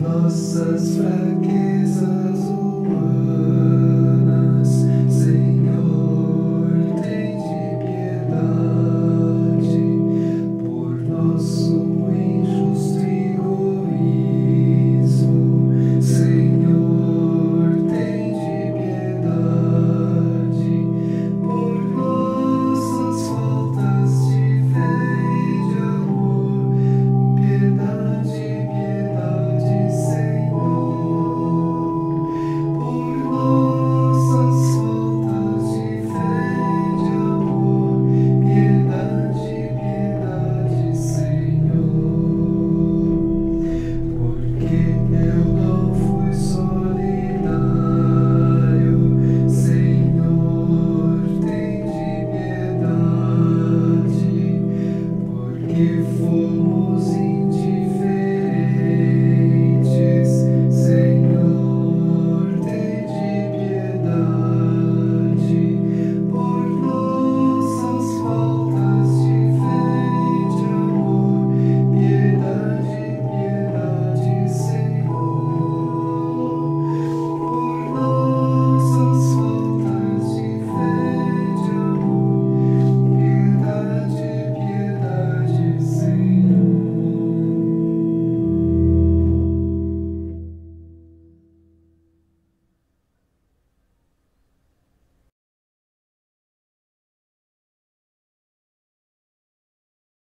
Nossas fraquezas. fomos em